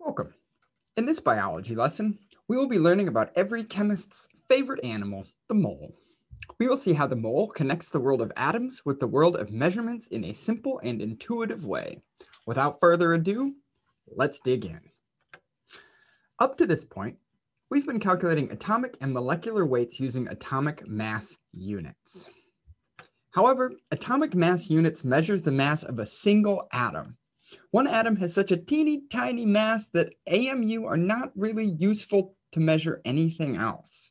Welcome. In this biology lesson, we will be learning about every chemist's favorite animal, the mole. We will see how the mole connects the world of atoms with the world of measurements in a simple and intuitive way. Without further ado, let's dig in. Up to this point, we've been calculating atomic and molecular weights using atomic mass units. However, atomic mass units measures the mass of a single atom. One atom has such a teeny tiny mass that AMU are not really useful to measure anything else.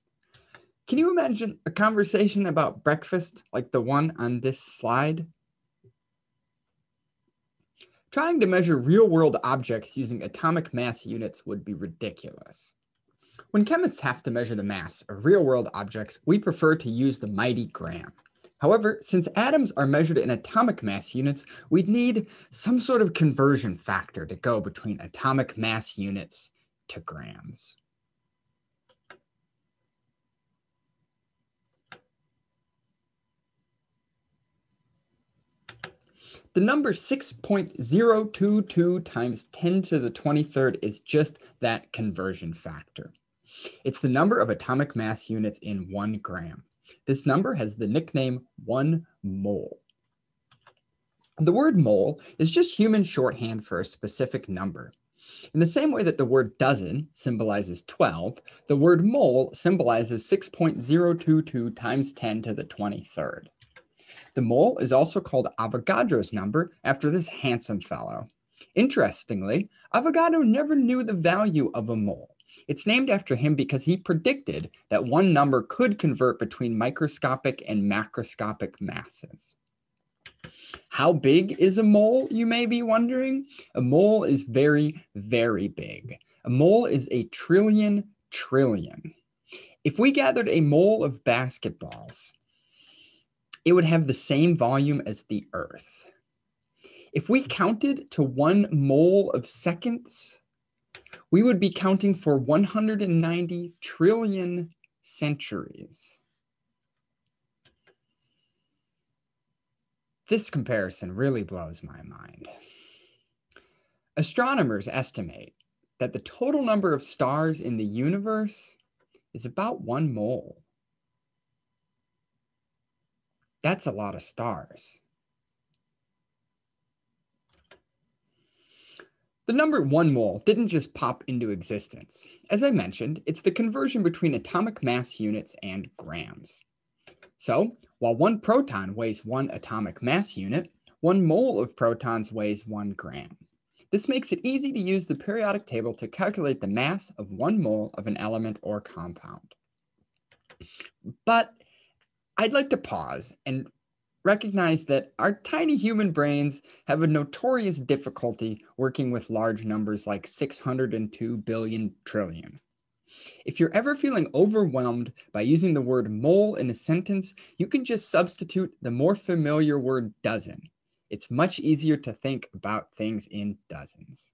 Can you imagine a conversation about breakfast like the one on this slide? Trying to measure real world objects using atomic mass units would be ridiculous. When chemists have to measure the mass of real world objects, we prefer to use the mighty gram. However, since atoms are measured in atomic mass units, we'd need some sort of conversion factor to go between atomic mass units to grams. The number 6.022 times 10 to the 23rd is just that conversion factor. It's the number of atomic mass units in one gram. This number has the nickname 1 mole. The word mole is just human shorthand for a specific number. In the same way that the word dozen symbolizes 12, the word mole symbolizes 6.022 times 10 to the 23rd. The mole is also called Avogadro's number after this handsome fellow. Interestingly, Avogadro never knew the value of a mole. It's named after him because he predicted that one number could convert between microscopic and macroscopic masses. How big is a mole, you may be wondering? A mole is very, very big. A mole is a trillion trillion. If we gathered a mole of basketballs, it would have the same volume as the Earth. If we counted to one mole of seconds, we would be counting for 190 trillion centuries. This comparison really blows my mind. Astronomers estimate that the total number of stars in the universe is about one mole. That's a lot of stars. The number one mole didn't just pop into existence. As I mentioned, it's the conversion between atomic mass units and grams. So, while one proton weighs one atomic mass unit, one mole of protons weighs one gram. This makes it easy to use the periodic table to calculate the mass of one mole of an element or compound. But I'd like to pause and recognize that our tiny human brains have a notorious difficulty working with large numbers like 602 billion trillion. If you're ever feeling overwhelmed by using the word mole in a sentence, you can just substitute the more familiar word dozen. It's much easier to think about things in dozens.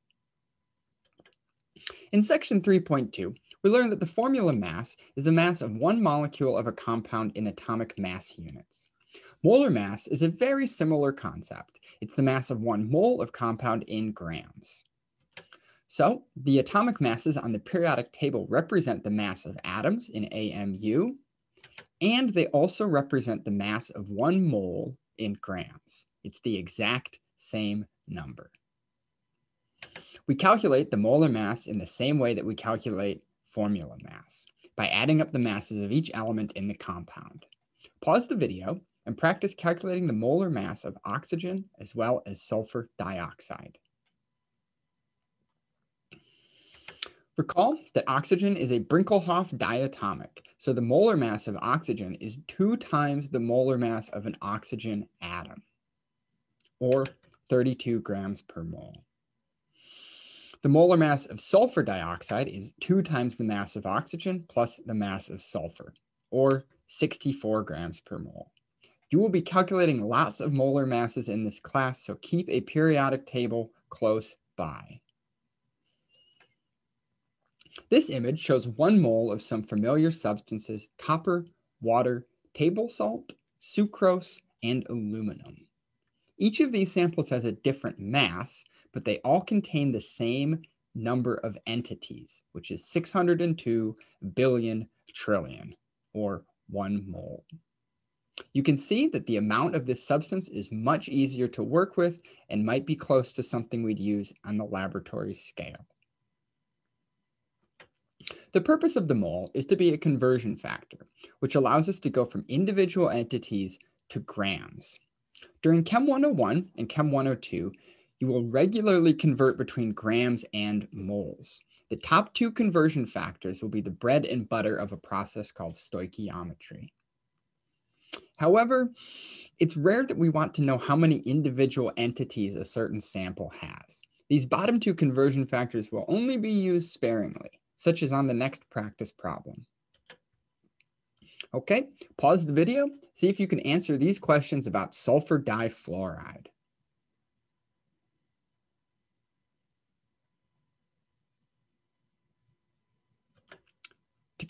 In section 3.2, we learned that the formula mass is the mass of one molecule of a compound in atomic mass units. Molar mass is a very similar concept. It's the mass of one mole of compound in grams. So the atomic masses on the periodic table represent the mass of atoms in AMU, and they also represent the mass of one mole in grams. It's the exact same number. We calculate the molar mass in the same way that we calculate formula mass, by adding up the masses of each element in the compound. Pause the video and practice calculating the molar mass of oxygen as well as sulfur dioxide. Recall that oxygen is a Brinkelhoff diatomic, so the molar mass of oxygen is two times the molar mass of an oxygen atom, or 32 grams per mole. The molar mass of sulfur dioxide is two times the mass of oxygen plus the mass of sulfur, or 64 grams per mole. You will be calculating lots of molar masses in this class, so keep a periodic table close by. This image shows one mole of some familiar substances, copper, water, table salt, sucrose, and aluminum. Each of these samples has a different mass, but they all contain the same number of entities, which is 602 billion trillion, or one mole. You can see that the amount of this substance is much easier to work with and might be close to something we'd use on the laboratory scale. The purpose of the mole is to be a conversion factor, which allows us to go from individual entities to grams. During Chem 101 and Chem 102, you will regularly convert between grams and moles. The top two conversion factors will be the bread and butter of a process called stoichiometry. However, it's rare that we want to know how many individual entities a certain sample has. These bottom two conversion factors will only be used sparingly, such as on the next practice problem. Okay, pause the video, see if you can answer these questions about sulfur difluoride.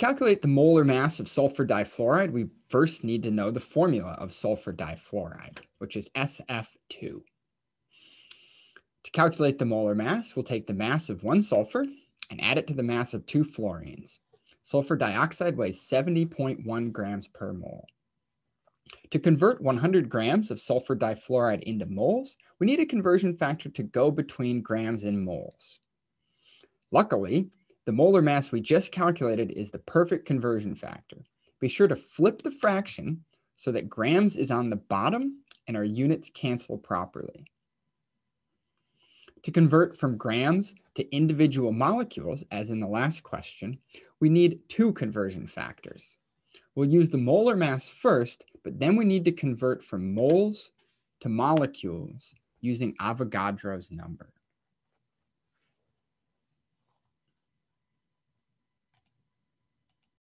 Calculate the molar mass of sulfur difluoride, we first need to know the formula of sulfur difluoride, which is SF2. To calculate the molar mass, we'll take the mass of one sulfur and add it to the mass of two fluorines. Sulfur dioxide weighs 70.1 grams per mole. To convert 100 grams of sulfur difluoride into moles, we need a conversion factor to go between grams and moles. Luckily, the molar mass we just calculated is the perfect conversion factor. Be sure to flip the fraction so that grams is on the bottom and our units cancel properly. To convert from grams to individual molecules, as in the last question, we need two conversion factors. We'll use the molar mass first, but then we need to convert from moles to molecules using Avogadro's number.